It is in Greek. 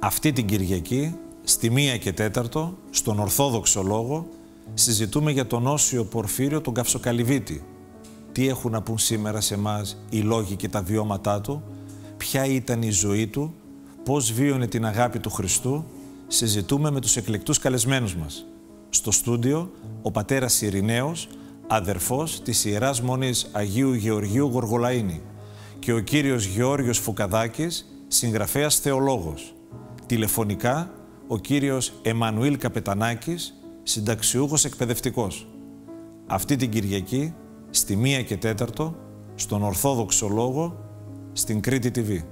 Αυτή την Κυριακή, στη μία και τέταρτο, στον Ορθόδοξο Λόγο, συζητούμε για τον Όσιο Πορφύριο τον Καυσοκαλυβίτη. Τι έχουν να πούν σήμερα σε εμάς οι λόγοι και τα βιώματά του, ποια ήταν η ζωή του, πώς βίωνε την αγάπη του Χριστού, συζητούμε με τους εκλεκτούς καλεσμένους μας. Στο στούντιο, ο πατέρας Ειρηναίος, αδερφός της Ιεράς Μονής Αγίου Γεωργίου Γοργολαΐνη και ο κύριος Γεώργιος Φουκαδάκης, συγγραφέας θεολόγος. Τηλεφωνικά, ο κύριος Εμμανουήλ Καπετανάκης, συνταξιούχος εκπαιδευτικός. Αυτή την Κυριακή, στη 1 και 4, στον Ορθόδοξο Λόγο, στην Κρήτη TV.